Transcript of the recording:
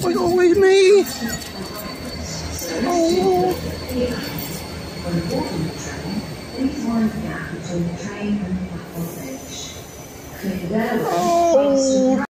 Why don't leave me? Oh! Oh!